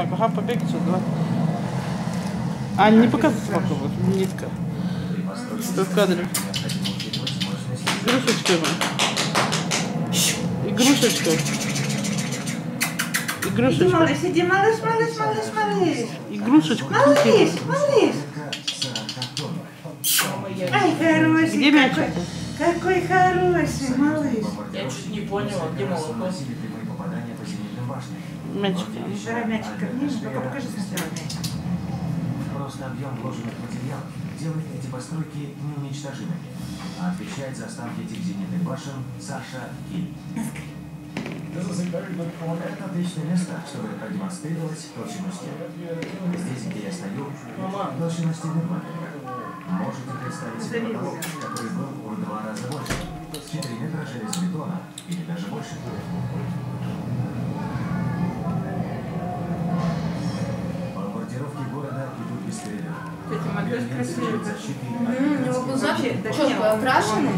так, ага, побег отсюда, давай. А, не показывай собаку, вот, нитка. Стой в кадре. Игрушечка ему. Игрушечка. Иди, Игрушечка. малыш, иди, малыш, малыш, малыш, малыш. Игрушечку. Малыш, малыш. Ай, хороший. Где мячик? какой- Какой хороший, малыш. Я чуть не поняла, где молоко. Мячики. Давай мячик ко мне, пока покажи сначала мячик. Просто объем вложенных материалов делает эти постройки неуничтожимыми. А отвечает за останки этих зенитных башен Саша Киль. Это отличное место, чтобы продемонстрировать толщину стен. Здесь, где я стою, толщина стены 2 метра. Можете представить себе потолок, который был в Кстати, Макдаш красивый. У него глаза четко окрашены.